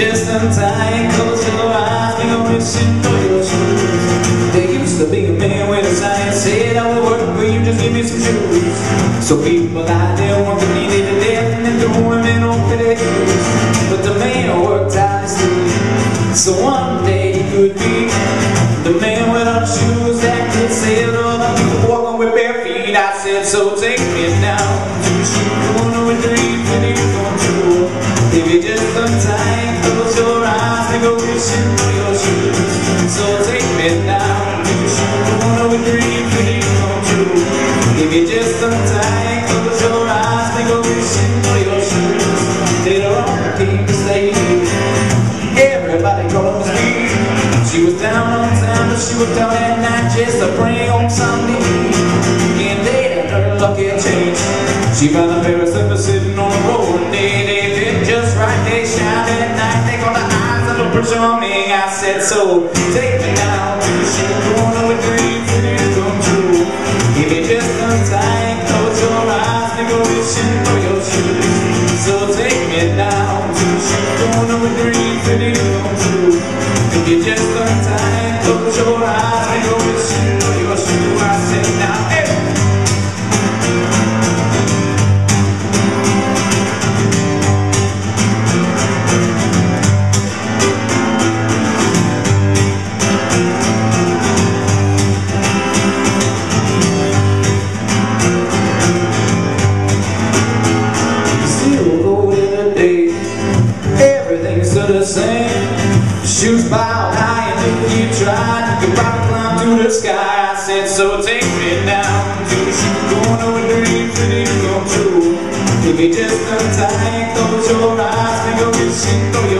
distant eye Close your eyes, we go reaching for your shoes There used to be a man with a sign Said I would work, for you just give me some shoes. So people out there want to be it to death And do women don't fit it But the man worked tirelessly So one day he could be The man without shoes that could say all The you Walking with bare feet, I said so take me now To Shoe Corner with the infinite control If you just she was down at night just to bring home Sunday. And they had her lucky change. She found the of slippers sitting on the road, and they, they fit just right. They shine at night, they got the eyes of a pressure on me. I said, so take me down to the Shoe Corner with dreams you come true. If you just untie, close your eyes, and go fishing for your shoes. So take me down to the Shoe Corner with dreams you come true. If you just untie, close your eyes, and go fishing for your shoes. I said, now, and if you tried, to could probably climb to the sky. I said, so take me down to the shoe corner with dreams you come true. If just untie, close your eyes, and go fishing for your